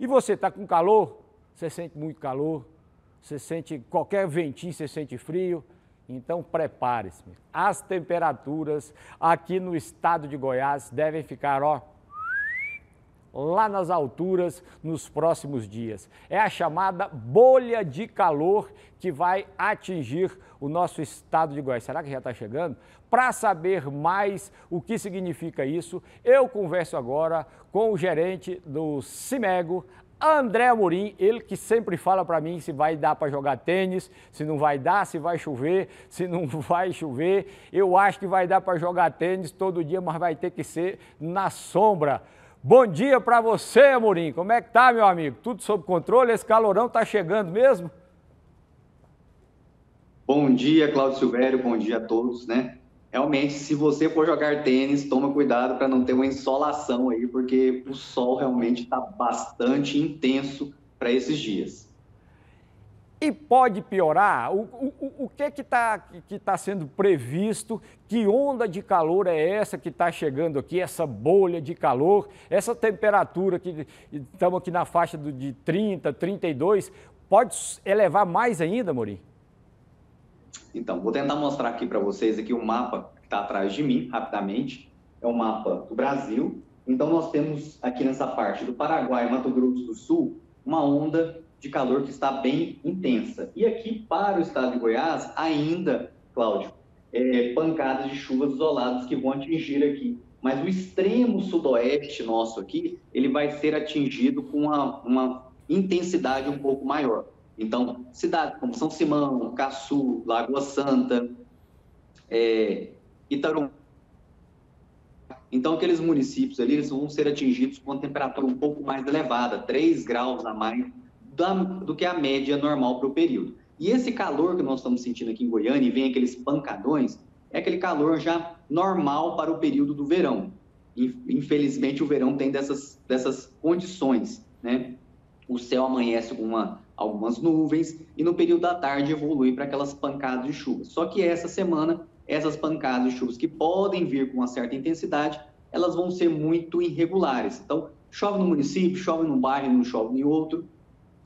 E você está com calor? Você sente muito calor? Você sente qualquer ventinho, você sente frio? Então prepare-se. As temperaturas aqui no estado de Goiás devem ficar, ó, lá nas alturas nos próximos dias. É a chamada bolha de calor que vai atingir o nosso estado de Goiás. Será que já está chegando? Para saber mais o que significa isso, eu converso agora com o gerente do Cimego, André Amorim, ele que sempre fala para mim se vai dar para jogar tênis, se não vai dar, se vai chover, se não vai chover. Eu acho que vai dar para jogar tênis todo dia, mas vai ter que ser na sombra. Bom dia para você, Amorim. Como é que tá, meu amigo? Tudo sob controle? Esse calorão tá chegando mesmo? Bom dia, Cláudio Silvério. Bom dia a todos, né? Realmente, se você for jogar tênis, toma cuidado para não ter uma insolação aí, porque o sol realmente está bastante intenso para esses dias. E pode piorar? O, o, o que está que tá sendo previsto? Que onda de calor é essa que está chegando aqui? Essa bolha de calor, essa temperatura que estamos aqui na faixa de 30, 32, pode elevar mais ainda, Morim? Então, vou tentar mostrar aqui para vocês aqui o mapa que está atrás de mim, rapidamente. É o mapa do Brasil. Então, nós temos aqui nessa parte do Paraguai, Mato Grosso do Sul, uma onda de calor que está bem intensa. E aqui para o estado de Goiás, ainda, Cláudio, é, pancadas de chuvas isoladas que vão atingir aqui. Mas o extremo sudoeste nosso aqui, ele vai ser atingido com uma, uma intensidade um pouco maior. Então, cidades como São Simão, Caçu, Lagoa Santa, é. Então, aqueles municípios ali eles vão ser atingidos com uma temperatura um pouco mais elevada, 3 graus a mais da, do que a média normal para o período. E esse calor que nós estamos sentindo aqui em Goiânia, e vem aqueles pancadões, é aquele calor já normal para o período do verão. Infelizmente, o verão tem dessas, dessas condições, né? O céu amanhece com uma, algumas nuvens e no período da tarde evolui para aquelas pancadas de chuva. Só que essa semana, essas pancadas de chuvas que podem vir com uma certa intensidade, elas vão ser muito irregulares. Então, chove no município, chove num bairro, não chove em outro.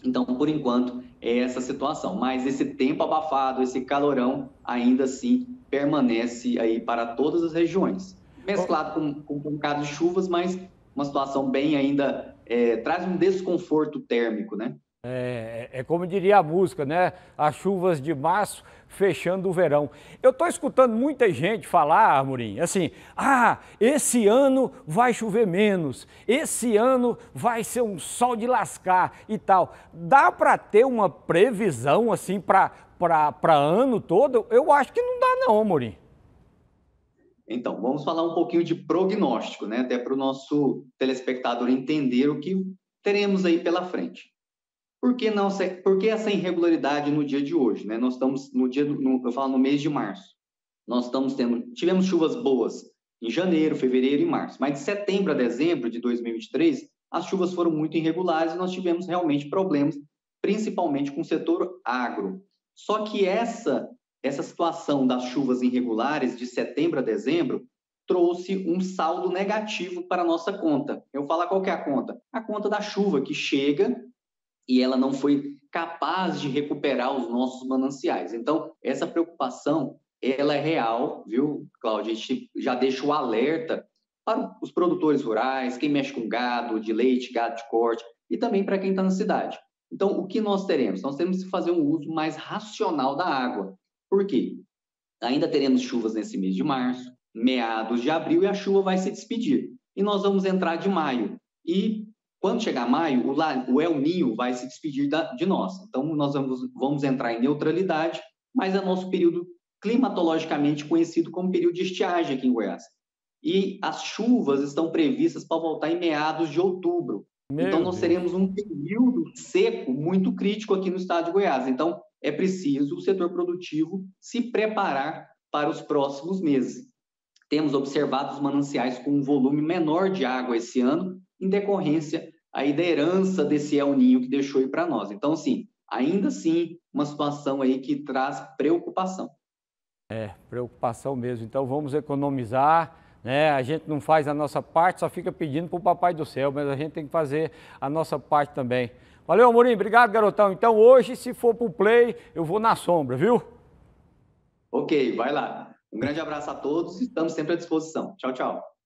Então, por enquanto, é essa situação. Mas esse tempo abafado, esse calorão, ainda assim permanece aí para todas as regiões. Mesclado com, com um bocado de chuvas, mas uma situação bem ainda é, traz um desconforto térmico, né? É, é, como diria a música, né? As chuvas de março fechando o verão. Eu estou escutando muita gente falar, Amorim, assim, ah, esse ano vai chover menos, esse ano vai ser um sol de lascar e tal. Dá para ter uma previsão assim para ano todo? Eu acho que não dá não, Amorim. Então, vamos falar um pouquinho de prognóstico, né? Até para o nosso telespectador entender o que teremos aí pela frente. Por que, não, por que essa irregularidade no dia de hoje? Né? Nós estamos no dia, no, eu falo no mês de março. Nós estamos tendo, tivemos chuvas boas em janeiro, fevereiro e março, mas de setembro a dezembro de 2023, as chuvas foram muito irregulares e nós tivemos realmente problemas, principalmente com o setor agro. Só que essa essa situação das chuvas irregulares de setembro a dezembro trouxe um saldo negativo para a nossa conta. Eu falo qual que é a conta? A conta da chuva que chega e ela não foi capaz de recuperar os nossos mananciais. Então, essa preocupação, ela é real, viu, Cláudia? A gente já deixa o alerta para os produtores rurais, quem mexe com gado, de leite, gado de corte, e também para quem está na cidade. Então, o que nós teremos? Nós temos que fazer um uso mais racional da água. Por quê? Ainda teremos chuvas nesse mês de março, meados de abril, e a chuva vai se despedir. E nós vamos entrar de maio. E quando chegar maio, o, o El Ninho vai se despedir da, de nós. Então, nós vamos, vamos entrar em neutralidade, mas é nosso período climatologicamente conhecido como período de estiagem aqui em Goiás. E as chuvas estão previstas para voltar em meados de outubro. Meu então, nós Deus. teremos um período seco muito crítico aqui no estado de Goiás. Então, é preciso o setor produtivo se preparar para os próximos meses. Temos observado os mananciais com um volume menor de água esse ano, em decorrência aí da herança desse El Ninho que deixou aí para nós. Então, assim, ainda assim, uma situação aí que traz preocupação. É, preocupação mesmo. Então, vamos economizar, né? A gente não faz a nossa parte, só fica pedindo para o Papai do Céu, mas a gente tem que fazer a nossa parte também. Valeu, Amorim. Obrigado, garotão. Então, hoje, se for para o play, eu vou na sombra, viu? Ok, vai lá. Um grande abraço a todos. Estamos sempre à disposição. Tchau, tchau.